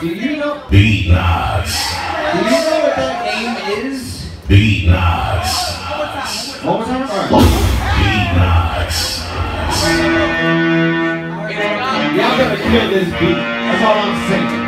Do you know? Biggie Blas. Do you know what that name is? Biggie Blas. One more time. One more time. Y'all gotta kill this beat. That's all I'm saying.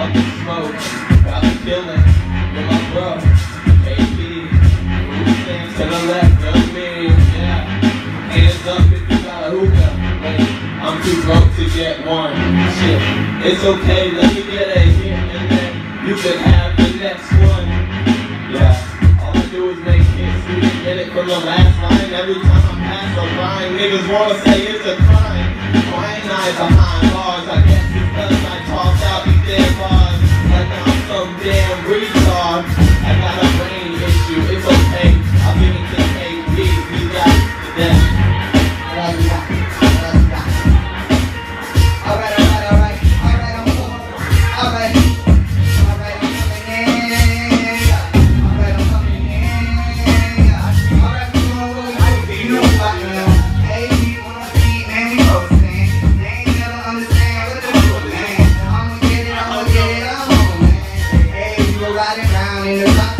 up in smoke, got me killing with my bro, AP. Things to the left of me, yeah. Hands up if you got a hookah. Hey, I'm too broke to get one. Shit, it's okay, let me get a hit and then you can have the next one. Yeah, all I do is make hits, you get it from the last line. Every time I pass a line, niggas wanna say it's a crime. Why ain't I behind bars? riding around in the box.